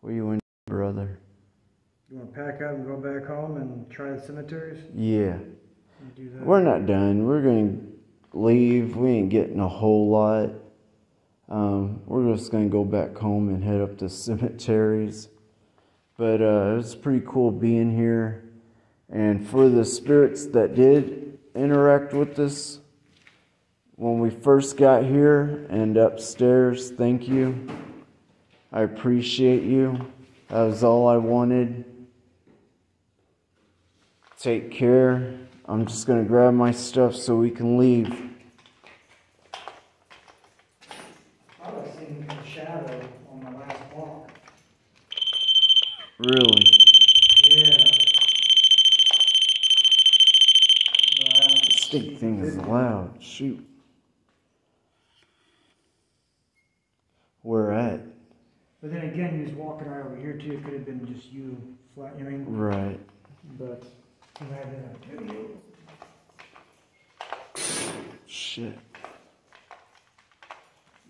What you want, brother? You want to pack up and go back home and try the cemeteries? Yeah. Do that. We're not done. We're going to leave. We ain't getting a whole lot. Um, we're just going to go back home and head up to cemeteries. But uh, it's pretty cool being here. And for the spirits that did interact with us when we first got here and upstairs, thank you. I appreciate you. That was all I wanted. Take care. I'm just going to grab my stuff so we can leave. I was seeing a shadow on my last walk. Really? Yeah. But I don't This thing is loud. Shoot. Where at? But then again, he was walking right over here too. It could have been just you flat, you know I mean? Right. But you had. Shit.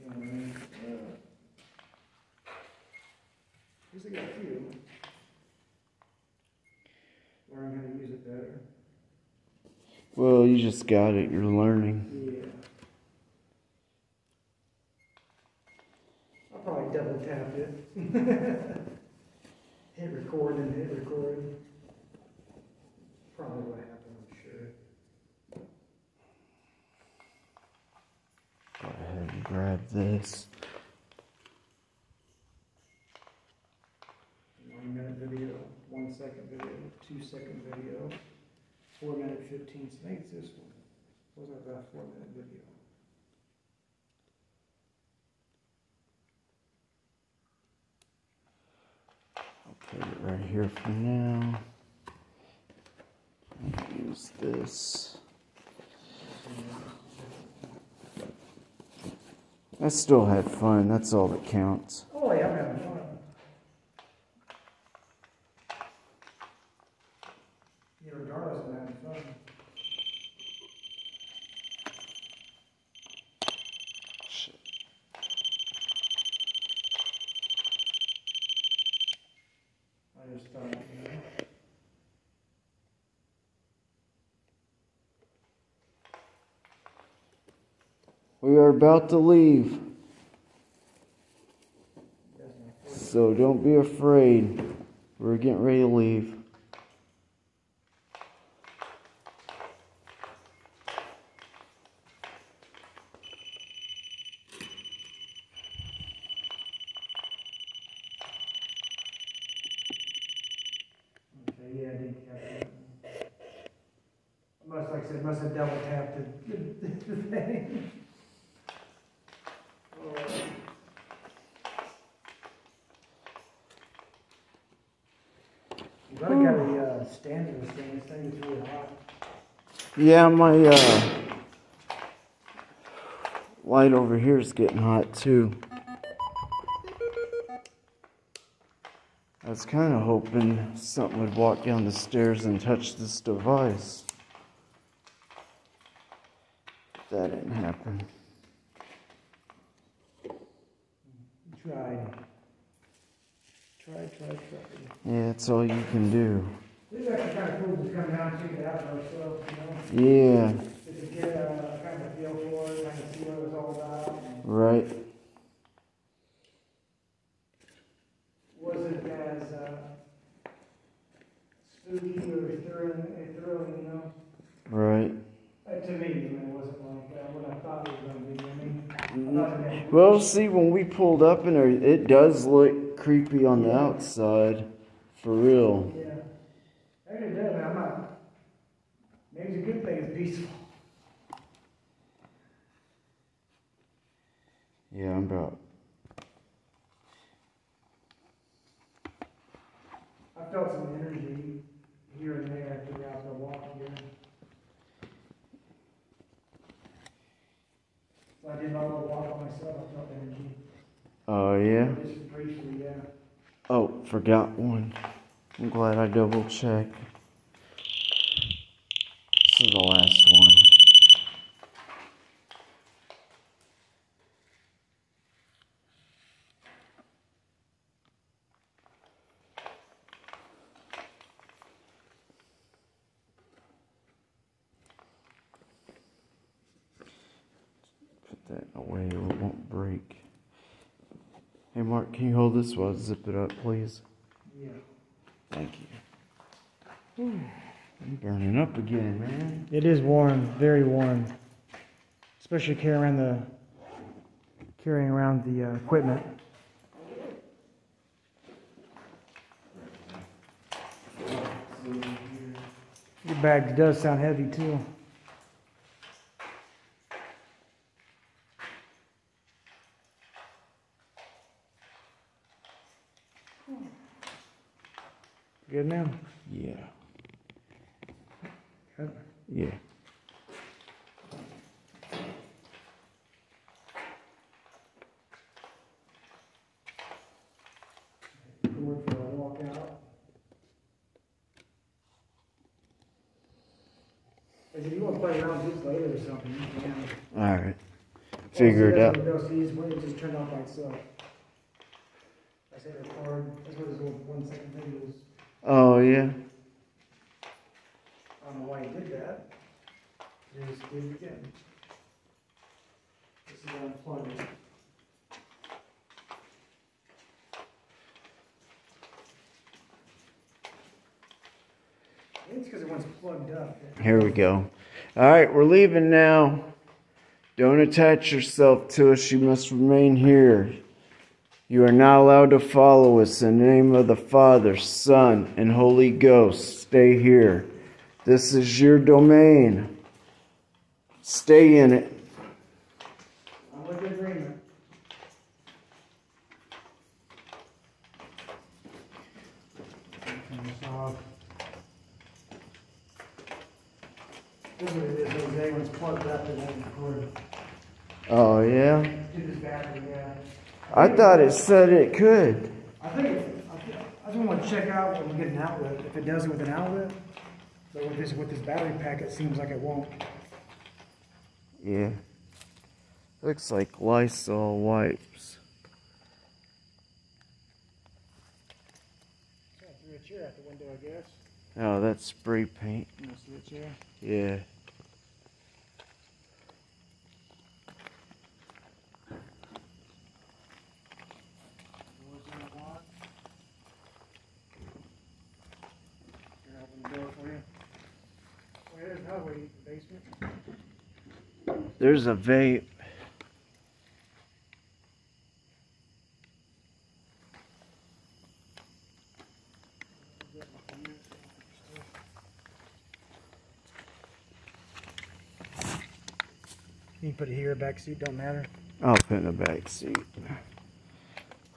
You know I mean? Uh, At least I got a few. Learn how to use it better. Well, you just got it. You're learning. Yeah. I'll probably double tap it. hit record and hit record. Probably what happened, I'm sure. Go ahead and grab this. One minute video, one second video, two second video, four minute fifteen, so I think it's this one. Wasn't about four minute video? I'll put it right here for now. Use this. I still had fun. That's all that counts. Oh, yeah, I'm having fun. Having fun. Shit. I just thought, you know. We are about to leave, so don't be afraid. We're getting ready to leave. Must, like I said, must have double tapped the, the thing. Oh. You gotta get a uh, stand for this thing, this thing is really hot. Yeah, my uh, light over here is getting hot too. I was kind of hoping something would walk down the stairs and touch this device. That didn't happen. Tried. Tried, tried, tried. Yeah, that's all you can do. Is actually kind of cool to come down and check it out for ourselves, you know? Yeah, Just to get a kind of feel for it, kind of see what it was all about. right. Was it as uh, spooky or thrilling, thrilling, you know? Right. Uh, to me, it wasn't like uh, what I thought it was going to be. I mean, Well, see, when we pulled up in there, it does look creepy on the outside. For real. Yeah. Actually, it does. I'm not. Maybe it's a good thing it's peaceful. Yeah, I'm about. I felt some energy here and there throughout the walk here. So I did my little walk on myself. I felt energy. Oh, yeah? Just briefly, yeah. Oh, forgot one. I'm glad I double checked. This is the last one. that away or it won't break. Hey Mark, can you hold this while I zip it up, please? Up again, man. It is warm, very warm. Especially carrying around the carrying around the uh, equipment. Your bag does sound heavy too. Good now. Yeah. Yeah. Cord for a walk out. If you want to play around with this later or something, you can. Alright. Figure it out. Everybody else when it just turned off by itself. I said record, that's what this little one second. Oh, yeah. Don't know why he did that. Just did it again. This is think it's because plugged up. Here we go. Alright, we're leaving now. Don't attach yourself to us. You must remain here. You are not allowed to follow us. In the name of the Father, Son, and Holy Ghost, stay here. This is your domain. Stay in it. I'm with agreement. Turn this off. This is what it is, Jose, when it's plugged up and then record. Oh, yeah? Do this battery, yeah. I thought it said it could. I think, it- I think- I just want to check out when we get an outlet, if it does it with an outlet. But with this, with this battery pack, it seems like it won't. Yeah. Looks like Lysol wipes. Threw a chair out the window, I guess. Oh, that's spray paint. You wanna see the chair? Yeah. Doors unlocked. Here, open the door for you. Oh, there's another way to the basement. There's a vape. You put it here, back seat, don't matter. I'll put in the back seat.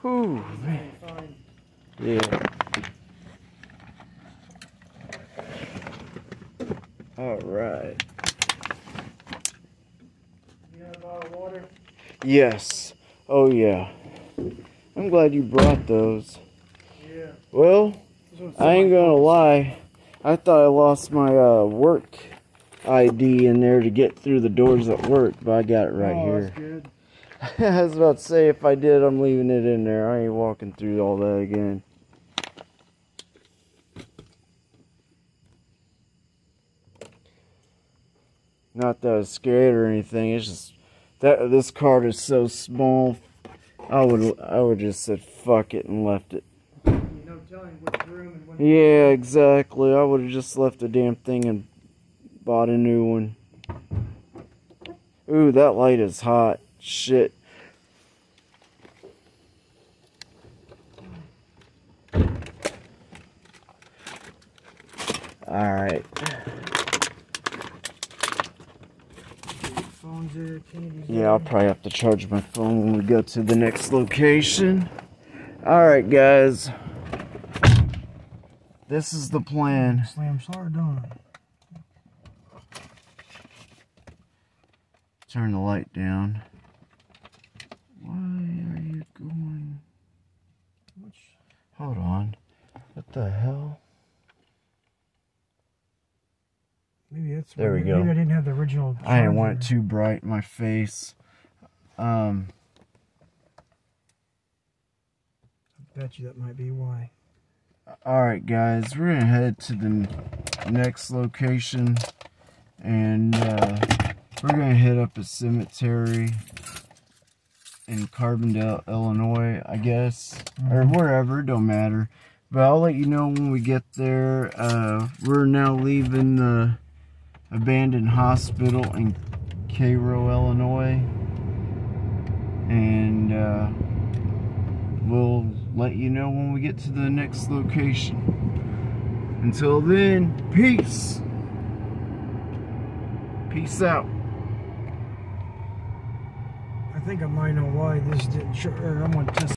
Whew, man. Yeah. All right. You have a bottle of water? Yes. Oh, yeah. I'm glad you brought those. Yeah. Well, I ain't gonna lie. I thought I lost my uh, work ID in there to get through the doors at work, but I got it right oh, here. That's good. I was about to say, if I did, I'm leaving it in there. I ain't walking through all that again. Not that I was scared or anything. It's just that this card is so small. I would I would just said fuck it and left it. Yeah, exactly. I would have just left the damn thing and bought a new one. Ooh, that light is hot. Shit. Alright. Phones there, Yeah, I'll probably have to charge my phone when we go to the next location. Alright, guys. This is the plan. Slam hard, I? Turn the light down. Why are you going? Hold on. What the hell? Maybe that's There we maybe go. I didn't have the original. I didn't want it too bright in my face. Um, I bet you that might be why. alright, guys, we're gonna head to the next location and uh, we're gonna hit up a cemetery in Carbondale, Illinois, I guess, or wherever, don't matter. But I'll let you know when we get there. Uh, we're now leaving the abandoned hospital in Cairo, Illinois, and uh, we'll let you know when we get to the next location. Until then, peace. Peace out. I think I might know why this didn't show, I'm gonna test